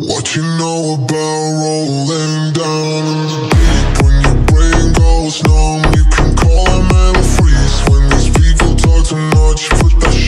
What you know about rolling down in the deep When your brain goes numb You can call a man a freeze. When these people talk too much Put that